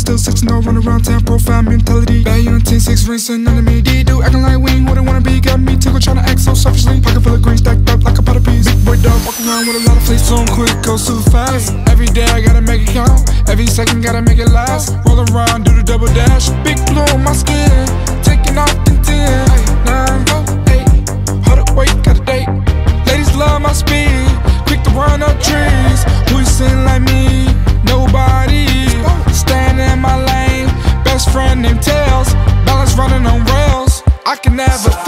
still 6 no run around town, profile mentality. Bad young 10 6 rinsing under me. D do acting like we ain't who they wanna be. Got me tickle trying to act so selfishly. Pocket full of green stacked up like a pot of peas. Big boy dog walking around with a lot of fleas. So I'm quick, go super fast. Every day I gotta make it count. Every second gotta make it last. Roll around, do the double dash. Big blue Can never.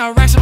got racks